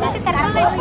nanti terbang.